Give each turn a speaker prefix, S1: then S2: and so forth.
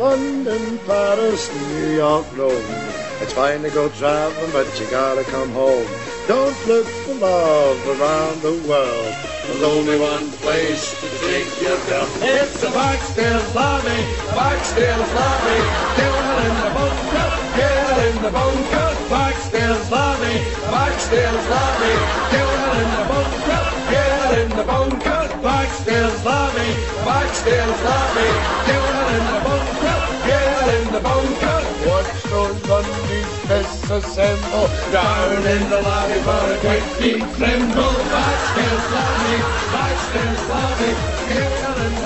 S1: London, Paris, New York, Rome. It's fine to go traveling, but you gotta come home. Don't look for love around the world. There's only one place to take your girl. It's the Backstairs Lavvy, Backstairs Lavvy. Down in the bunker, get in the bunker. Backstairs Lavvy, Backstairs Lavvy. Down in the bunker, get in the bunker. Backstairs Lavvy, Backstairs Lavvy. Those Lundy's fists assemble down in the lobby for a big tremble. Backstairs Lavvy, Backstairs Lavvy. Get in the bunker.